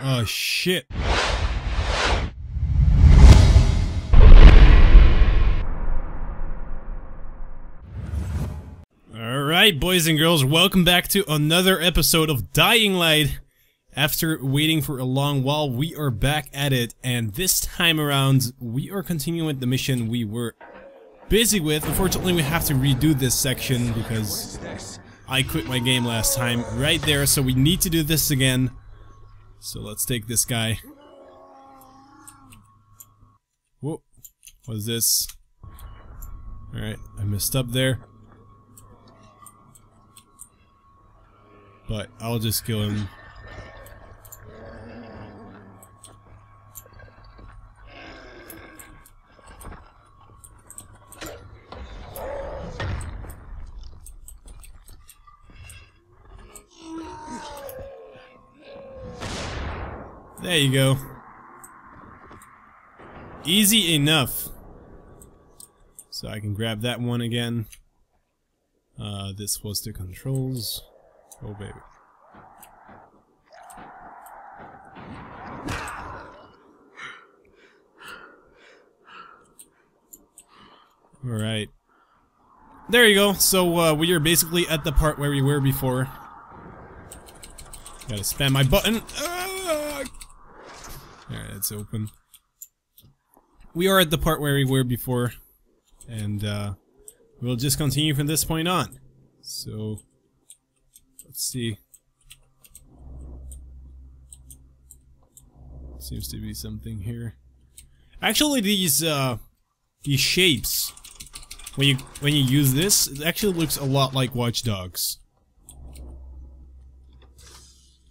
Oh shit. Alright, boys and girls, welcome back to another episode of Dying Light. After waiting for a long while, we are back at it, and this time around, we are continuing the mission we were busy with. Unfortunately, we have to redo this section because I quit my game last time right there, so we need to do this again. So let's take this guy. Whoa, what is this? Alright, I messed up there. But I'll just kill him. There you go. Easy enough. So I can grab that one again. Uh, this was the controls. Oh baby. Alright. There you go. So, uh, we are basically at the part where we were before. Gotta spam my button. Ah! It's open. We are at the part where we were before. And, uh, we'll just continue from this point on. So, let's see. Seems to be something here. Actually, these, uh, these shapes, when you, when you use this, it actually looks a lot like Watch Dogs.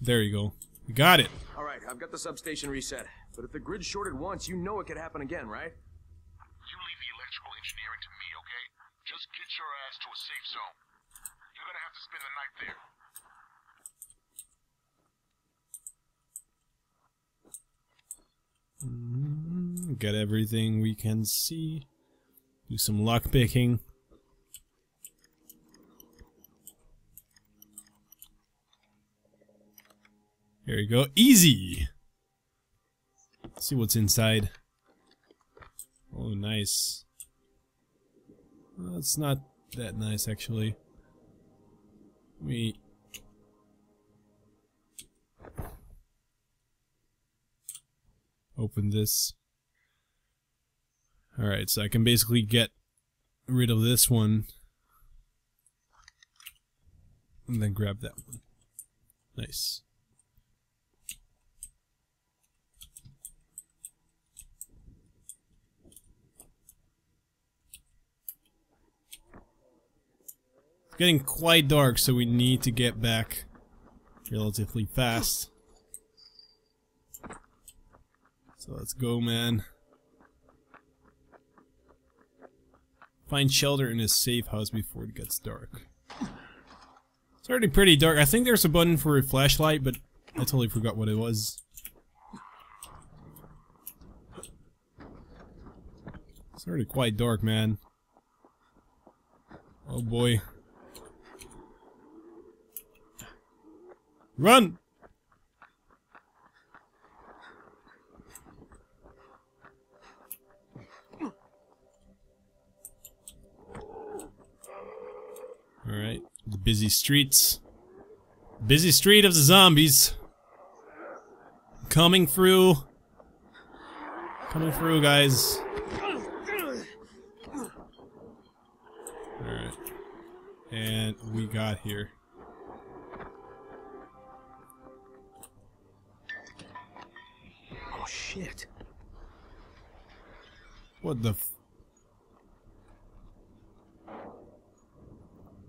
There you go. Got it. All right, I've got the substation reset. But if the grid shorted once, you know it could happen again, right? You leave the electrical engineering to me, okay? Just get your ass to a safe zone. You're gonna have to spend the night there. Mm, Get everything we can see. Do some lock picking. Here we go. Easy! Let's see what's inside. Oh, nice. Well, it's not that nice, actually. Let me open this. Alright, so I can basically get rid of this one. And then grab that one. Nice. Getting quite dark, so we need to get back relatively fast. So let's go, man. Find shelter in a safe house before it gets dark. It's already pretty dark. I think there's a button for a flashlight, but I totally forgot what it was. It's already quite dark, man. Oh boy. Run! Alright, the busy streets. Busy street of the zombies. Coming through. Coming through, guys. Alright. And we got here. Shit. What the f-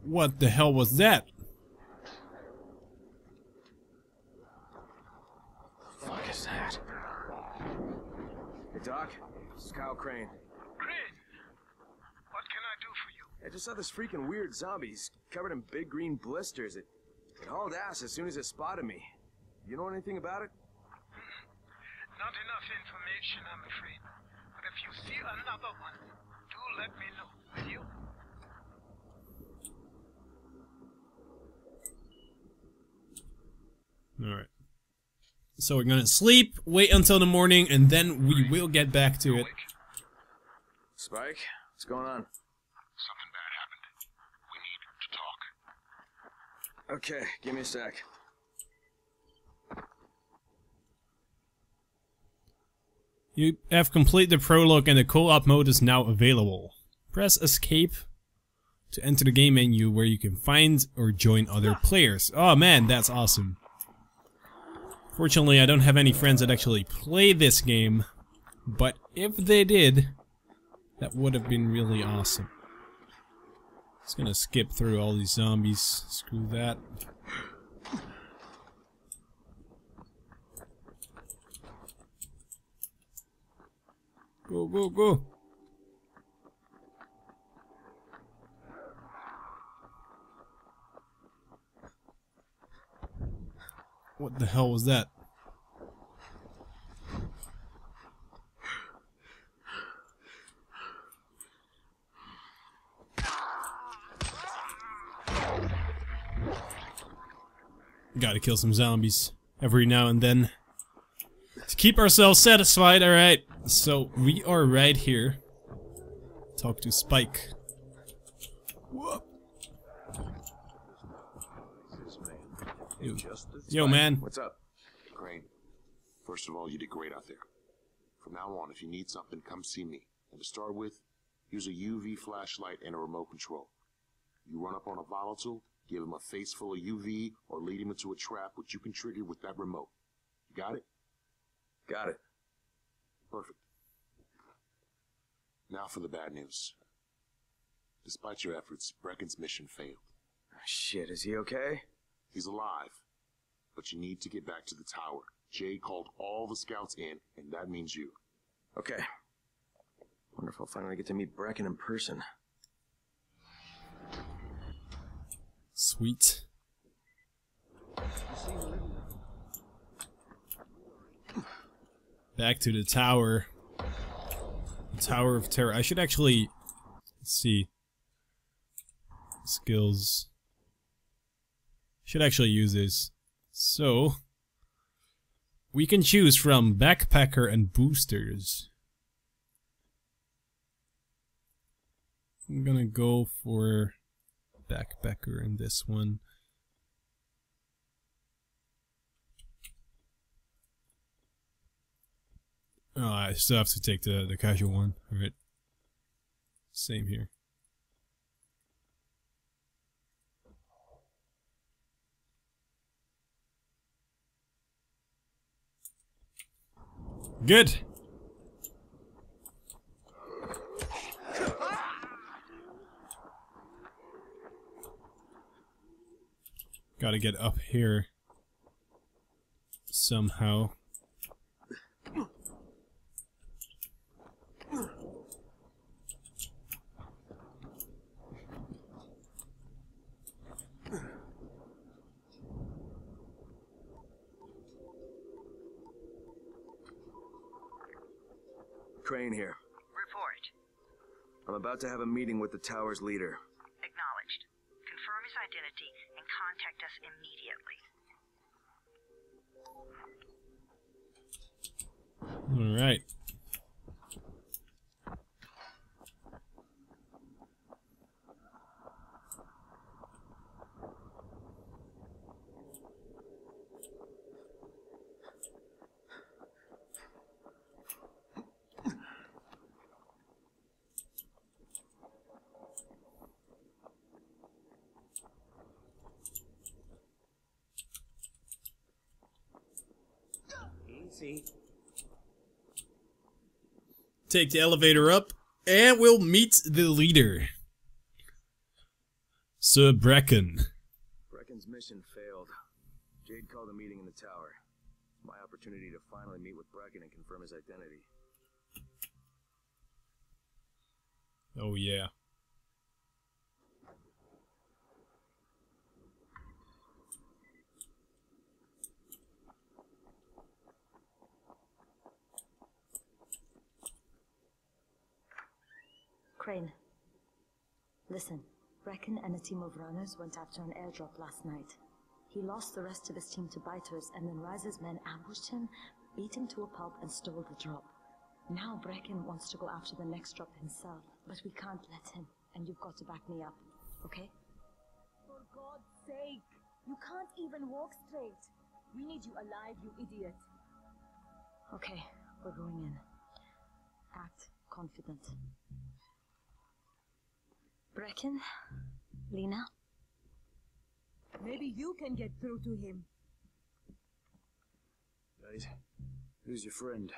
What the hell was that? The fuck is that? Hey, Doc. This is Kyle Crane. Great. What can I do for you? I just saw this freaking weird zombie. He's covered in big green blisters. It, it hauled ass as soon as it spotted me. You know anything about it? Not enough information, I'm afraid. But if you see another one, do let me know, will you? Alright. So we're gonna sleep, wait until the morning, and then we will get back to it. Spike, what's going on? Something bad happened. We need to talk. Okay, give me a sec. You have completed the prologue and the co-op mode is now available. Press escape to enter the game menu where you can find or join other players. Oh man, that's awesome. Fortunately, I don't have any friends that actually play this game, but if they did, that would have been really awesome. Just gonna skip through all these zombies. Screw that. Go, go, go. What the hell was that? Gotta kill some zombies every now and then. To keep ourselves satisfied, alright. So, we are right here. Talk to Spike. Whoop. Yo, Yo man. What's up? Crane, first of all, you did great out there. From now on, if you need something, come see me. And to start with, use a UV flashlight and a remote control. You run up on a volatile, give him a face full of UV, or lead him into a trap which you can trigger with that remote. You got it? Got it. Perfect. Now for the bad news. Despite your efforts, Brecken's mission failed. Shit, is he okay? He's alive. But you need to get back to the tower. Jay called all the scouts in, and that means you. Okay. Wonder if I'll finally get to meet Brecken in person. Sweet. Back to the tower. The Tower of Terror. I should actually let's see skills. Should actually use this. So we can choose from backpacker and boosters. I'm gonna go for backpacker in this one. Oh, I still have to take the, the casual one. Alright. Same here. Good. Gotta get up here somehow. Crane here. Report. I'm about to have a meeting with the tower's leader. Acknowledged. Confirm his identity and contact us immediately. Alright. Easy. Take the elevator up, and we'll meet the leader. Sir Brecken. Brecken's mission failed. Jade called a meeting in the tower. It's my opportunity to finally meet with Brecken and confirm his identity. Oh yeah. Crane. Listen, Brecken and a team of runners went after an airdrop last night. He lost the rest of his team to biters, and then Rais's men ambushed him, beat him to a pulp, and stole the drop. Now Brecken wants to go after the next drop himself, but we can't let him, and you've got to back me up, okay? For God's sake! You can't even walk straight. We need you alive, you idiot. Okay, we're going in. Act confident. Brecken? Lena? Maybe you can get through to him. Right. Who's your friend?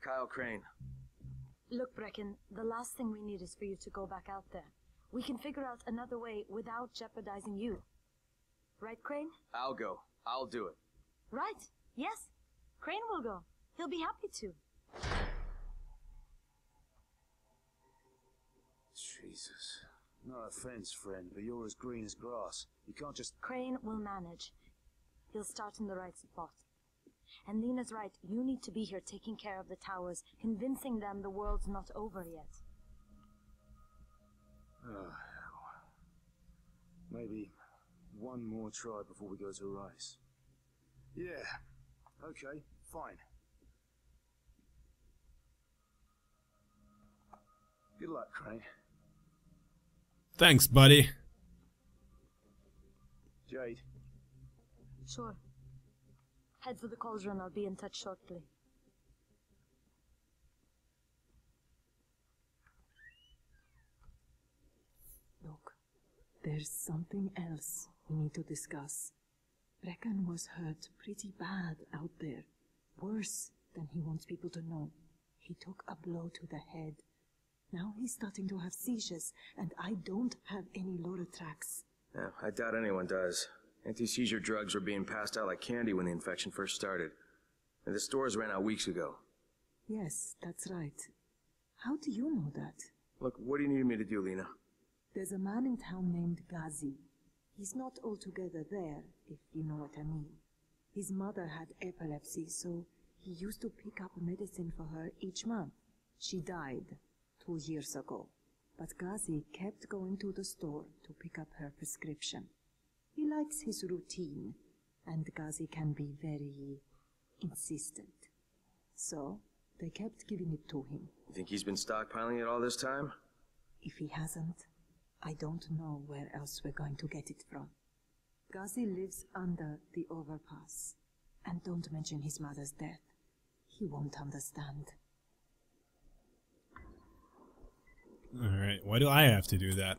Kyle Crane. Look, Brecken, the last thing we need is for you to go back out there. We can figure out another way without jeopardizing you. Right, Crane? I'll go. I'll do it. Right. Yes. Crane will go. He'll be happy to. Jesus. No offense, friend, but you're as green as grass. You can't just. Crane will manage. He'll start in the right spot. And Lena's right. You need to be here taking care of the towers, convincing them the world's not over yet. Ah, oh, hell. Maybe one more try before we go to Rais. Yeah. Okay, fine. Good luck, Crane. Thanks, buddy. Jade. Sure. Head for the cauldron. I'll be in touch shortly. Look, there's something else we need to discuss. Brecken was hurt pretty bad out there. Worse than he wants people to know. He took a blow to the head. Now he's starting to have seizures, and I don't have any Loratrax. Yeah, I doubt anyone does. Anti-seizure drugs were being passed out like candy when the infection first started. And the stores ran out weeks ago. Yes, that's right. How do you know that? Look, what do you need me to do, Lena? There's a man in town named Ghazi. He's not altogether there, if you know what I mean. His mother had epilepsy, so he used to pick up medicine for her each month. She died two years ago, but Ghazi kept going to the store to pick up her prescription. He likes his routine, and Ghazi can be very insistent. So, they kept giving it to him. You think he's been stockpiling it all this time? If he hasn't, I don't know where else we're going to get it from. Ghazi lives under the overpass. And don't mention his mother's death. He won't understand. Alright, why do I have to do that?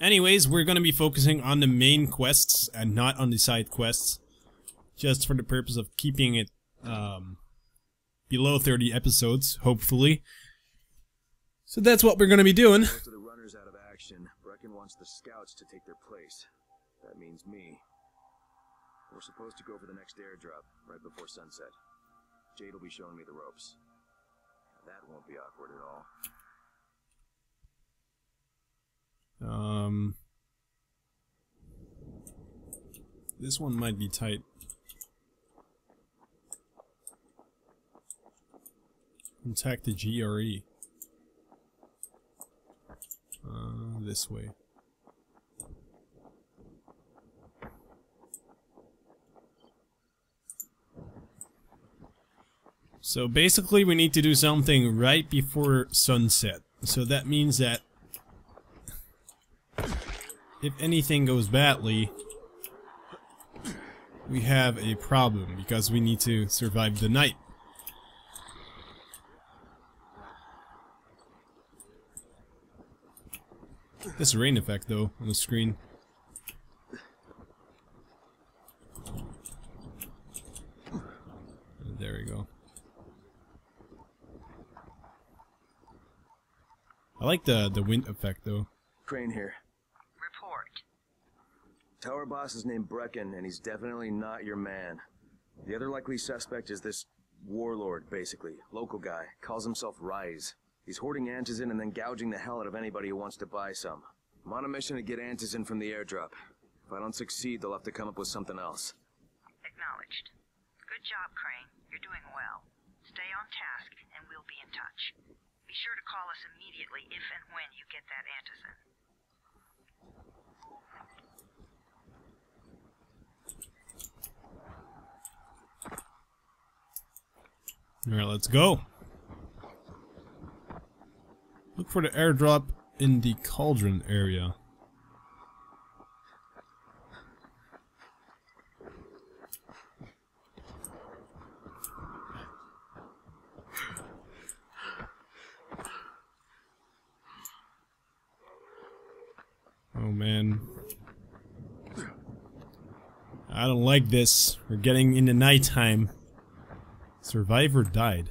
Anyways, we're gonna be focusing on the main quests and not on the side quests. Just for the purpose of keeping it um, below 30 episodes, hopefully. So that's what we're gonna be doing. Of the runners out of action. Brecken wants the scouts to take their place. That means me. We're supposed to go for the next airdrop, right before sunset. Jade will be showing me the ropes. That won't be awkward at all. Um, this one might be tight. Contact the GRE. Uh, this way. So basically we need to do something right before sunset. So that means that if anything goes badly, we have a problem because we need to survive the night. This rain effect though on the screen. There we go. I like the the wind effect though. Crane here. Report. Tower boss is named Brecken, and he's definitely not your man. The other likely suspect is this warlord, basically. Local guy. Calls himself Rais. He's hoarding antizin and then gouging the hell out of anybody who wants to buy some. I'm on a mission to get antizin from the airdrop. If I don't succeed, they'll have to come up with something else. Acknowledged. Good job, Crane. You're doing well. Stay on task, and we'll be in touch sure to call us immediately if and when you get that Antizin. All right, let's go. Look for the airdrop in the cauldron area. Oh man. I don't like this. We're getting into nighttime. Survivor died.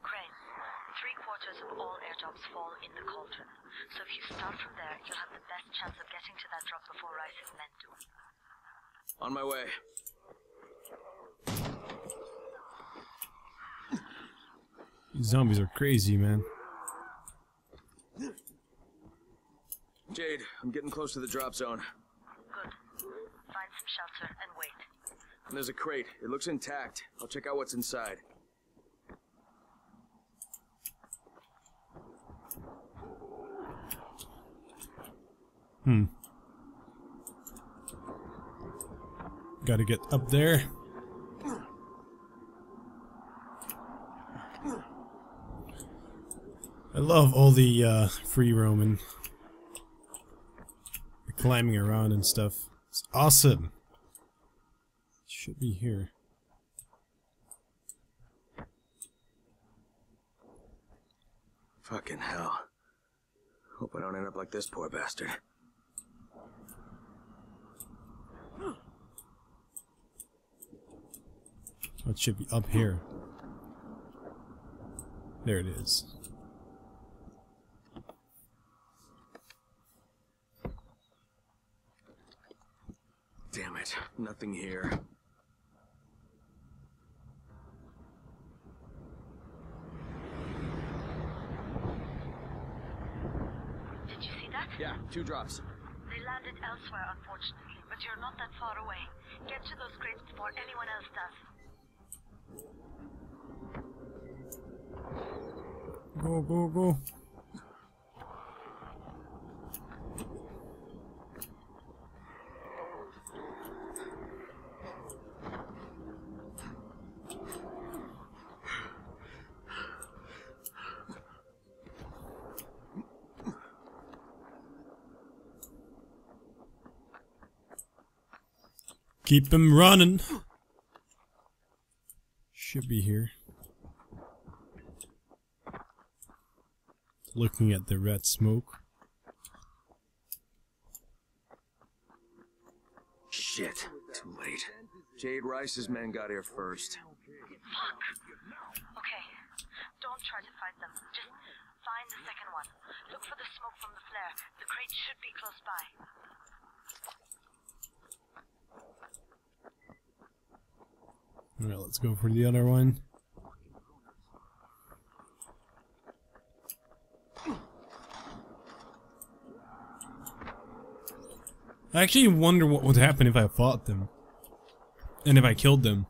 Crane, three quarters of all airdrops fall in the cauldron. So if you start from there, you'll have the best chance of getting to that drop before Rais's men do. On my way. These zombies are crazy, man. Jade, I'm getting close to the drop zone. Good. Find some shelter and wait. There's a crate. It looks intact. I'll check out what's inside. Hmm. Gotta get up there. I love all the uh, free roaming. The climbing around and stuff. It's awesome. Should be here. Fucking hell. Hope I don't end up like this poor bastard. It should be up here. There it is. Damn it. Nothing here. Did you see that? Yeah, two drops. They landed elsewhere, unfortunately, but you're not that far away. Get to those crates before anyone else does. Go, go, go. Keep him running. Should be here. Looking at the red smoke. Shit. Too late. Jade Rais's men got here first. Fuck. Okay. Don't try to fight them. Just find the second one. Look for the smoke from the flare. The crate should be close by. Alright, let's go for the other one. I actually wonder what would happen if I fought them. And if I killed them.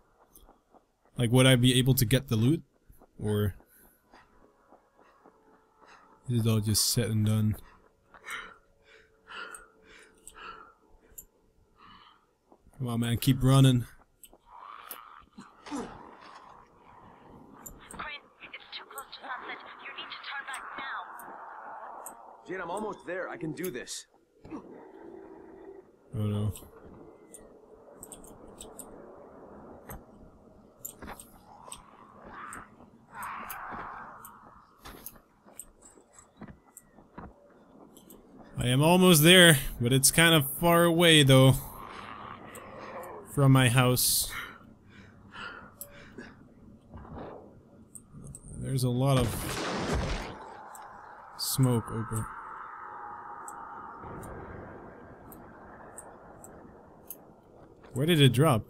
Like, would I be able to get the loot? Or... Is it all just said and done? Come on, man, keep running. Crane, it's too close to sunset. You need to turn back now. Jade, I'm almost there. I can do this. Oh no. I am almost there, but it's kind of far away though. From my house. There's a lot of smoke over. Where did it drop?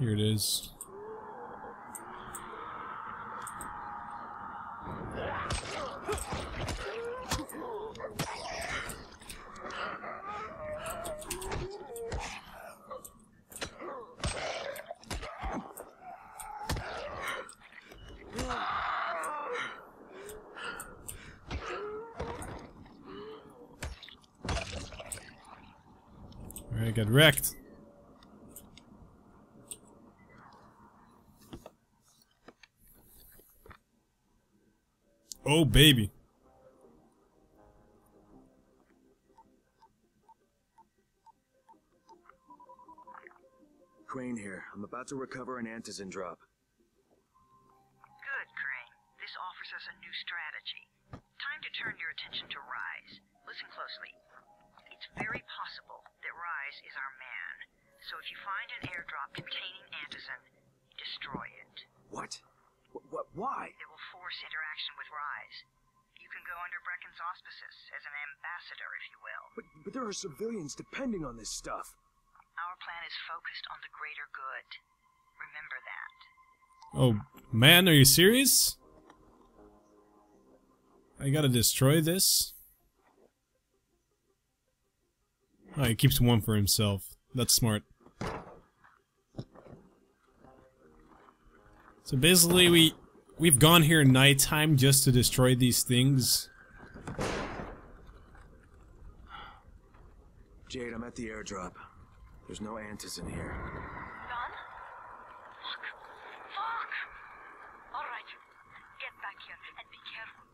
Here it is. I got wrecked. Oh, baby. Crane here. I'm about to recover an antizin drop. Good, Crane. This offers us a new strategy. Time to turn your attention to Rais. Listen closely. It's very possible that is our man. So if you find an airdrop containing antizin, destroy it. What? What? what why? It will force interaction with Rais. You can go under Brecken's auspices as an ambassador, if you will. But, but there are civilians depending on this stuff. Our plan is focused on the greater good. Remember that. Oh, man, are you serious? I gotta destroy this? Oh, he keeps one for himself. That's smart. So basically, we we've gone here nighttime just to destroy these things. Jade, I'm at the airdrop. There's no antizin here. Done? Fuck. Fuck! Alright. Get back here and be careful.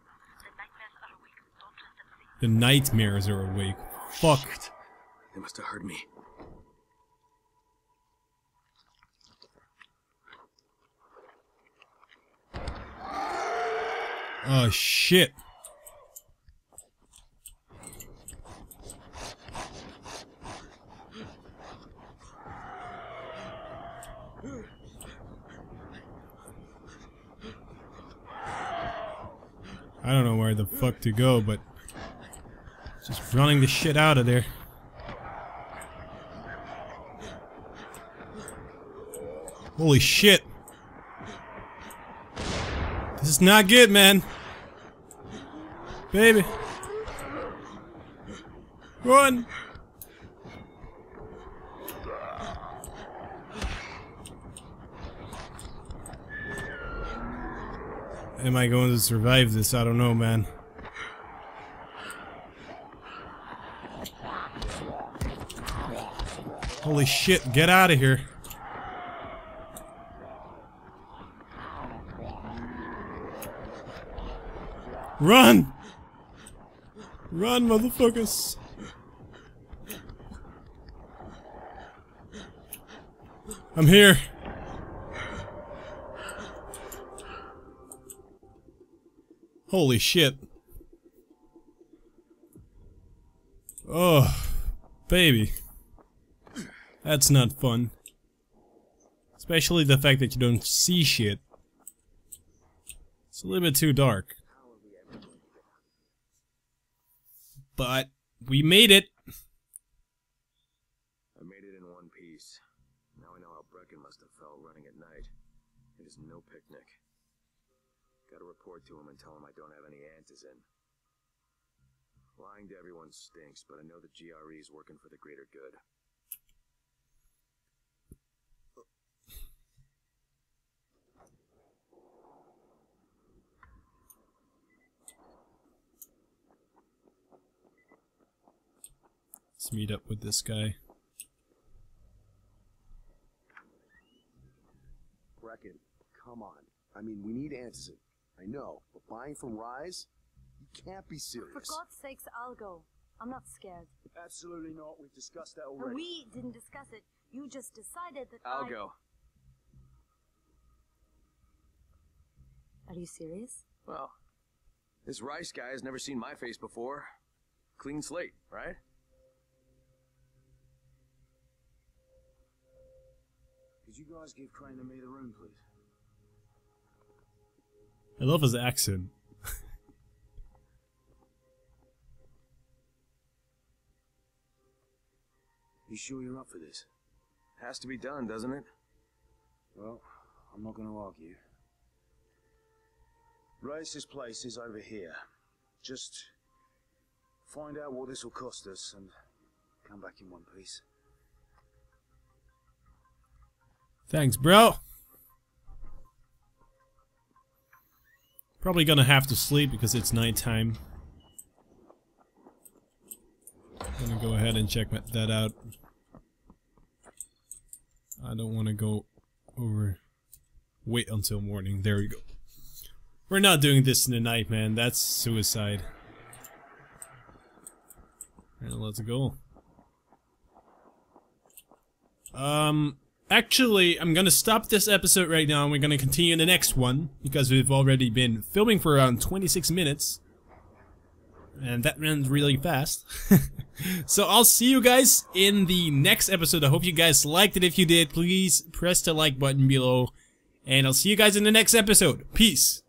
The nightmares are awake. Don't let them see. The nightmares are awake. Fuck. Shit. They must have heard me. Oh shit. I don't know where the fuck to go, but just running the shit out of there. Holy shit. This is not good, man. Baby. Run. Am I going to survive this? I don't know, man. Holy shit, get out of here. Run! Run, motherfuckers! I'm here. Holy shit. Oh, baby. That's not fun. Especially the fact that you don't see shit. It's a little bit too dark. But we made it. I made it in one piece. Now I know how Brecken must have felt running at night. It is no picnic. Gotta report to him and tell him I don't have any antizin. Lying to everyone stinks, but I know the GRE is working for the greater good. Let's meet up with this guy. Brecken, come on. I mean, we need antizin. I know, but buying from Rais? You can't be serious. For. God's sakes, I'll go. I'm not scared. Absolutely not. We've discussed that already. we didn't discuss it. You just decided that I'll I... go. Are you serious? Well, this Rais guy has never seen my face before. Clean slate, right? Could you guys give Crane and me the room, please? I love his accent. You sure you're up for this? Has to be done, doesn't it? Well, I'm not going to argue. Rais's place is over here. Just find out what this will cost us and come back in one piece. Thanks, bro. Probably gonna have to sleep because it's nighttime. Gonna go ahead and check that out. I don't want to go over. Wait until morning. There we go. We're not doing this in the night, man. That's suicide. Alright, let's go. Um, actually, I'm gonna stop this episode right now and we're gonna continue the next one because we've already been filming for around 26 minutes. And that ran really fast. so I'll see you guys in the next episode. I hope you guys liked it. If you did, please press the like button below. And I'll see you guys in the next episode. Peace.